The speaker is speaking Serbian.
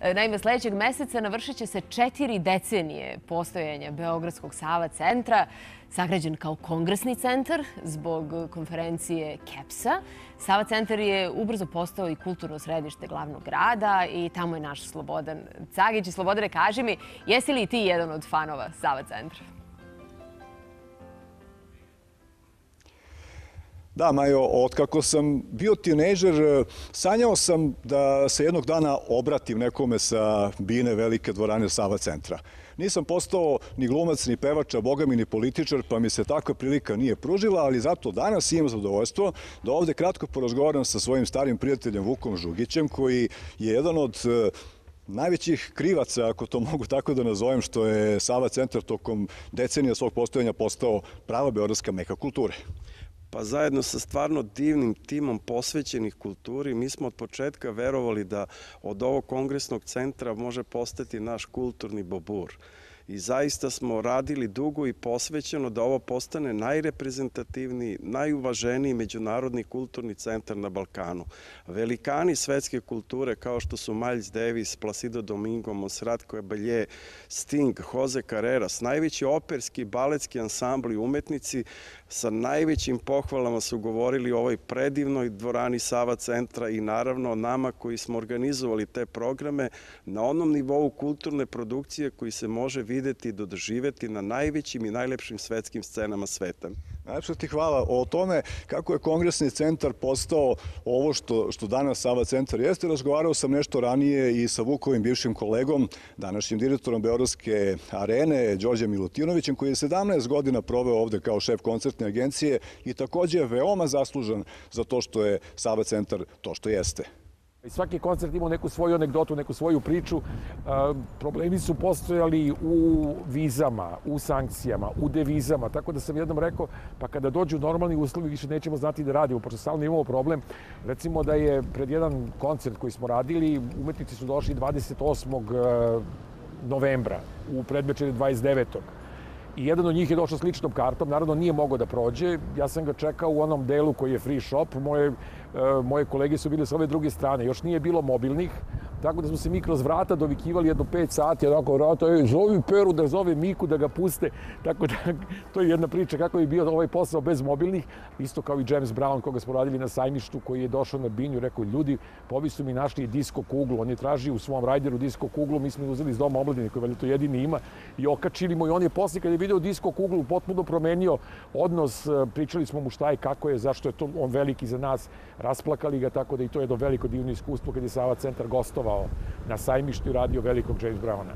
Naime, sledećeg meseca navršit će se četiri decenije postojanja Beogradskog Sava centra, sagrađen kao kongresni centar zbog konferencije KEPS-a. Sava centar je ubrzo postao i kulturno središte glavnog grada i tamo je naš Slobodan Cagić. Slobodane, kaži mi, jesi li ti jedan od fanova Sava centra? Da, Majo, otkako sam bio tinejdžer, sanjao sam da se jednog dana obratim nekome sa bine velike dvorane Sava centra. Nisam postao ni glumac, ni pevač, a boga mi ni političar, pa mi se takva prilika nije pružila, ali zato danas imam zadovoljstvo da ovde kratko porazgovaram sa svojim starim prijateljem Vukom Žugićem, koji je jedan od e, najvećih krivaca, ako to mogu tako da nazovem, što je Sava centar tokom decenija svog postojanja postao prava beogradska meka kulture. Pa zajedno sa stvarno divnim timom posvećenih kulturi, mi smo od početka verovali da od ovog kongresnog centra može postati naš kulturni bobur i zaista smo radili dugo i posvećeno da ovo postane najreprezentativniji, najuvaženiji međunarodni kulturni centar na Balkanu. Velikani svetske kulture kao što su Miles Davis, Placido Domingo, Monserrat Caballé, Sting, Jose Carreras, najveći operski, baletski ansambli umetnici sa najvećim pohvalama su govorili o ovoj predivnoj dvorani Sava centra i naravno nama koji smo organizovali te programe na onom nivou kulturne produkcije koji se može vidjeti videti doživeti na najvećim i najlepšim svetskim scenama sveta. Najlepša ti hvala o tome kako je kongresni centar postao ovo što, što danas Sava centar jeste. Razgovarao sam nešto ranije i sa Vukovim bivšim kolegom, današnjim direktorom Beogradske arene, Đorđem Milutinovićem, koji je 17 godina proveo ovde kao šef koncertne agencije i takođe je veoma zaslužan za to što je Sava centar to što jeste. Svaki koncert ima neku svoju anegdotu, neku svoju priču. problemi su postojali u vizama, u sankcijama, u devizama, tako da sam jednom rekao, pa kada dođu normalni uslovi više nećemo znati da radimo, pošto stalno imamo problem. Recimo da je pred jedan koncert koji smo radili, umetnici su došli 28. novembra, u predvečeri 29 i jedan od njih je došao s ličnom kartom, naravno nije mogao da prođe, ja sam ga čekao u onom delu koji je free shop, moje, e, moje kolege su bile s ove druge strane, još nije bilo mobilnih, Tako da smo se mi kroz vrata dovikivali jedno 5 sati, onako vrata, ej, zovi Peru da zove Miku da ga puste. Tako da, to je jedna priča kako je bio ovaj posao bez mobilnih. Isto kao i James Brown, koga smo radili na sajmištu, koji je došao na binju, rekao, ljudi, povi su mi našli disko kuglu. On je tražio u svom rajderu disko kuglu, mi smo uzeli iz doma omladine, koji valjda to jedini ima, i okačili mu i on je posle kad je video disko kuglu potpuno promenio odnos, e, pričali smo mu šta je, kako je, zašto je to on veliki za nas, rasplakali ga, tako da i to je jedno veliko divno iskustvo kad je Sava centar gostova učestvovao na sajmištu i radio velikog James Browna.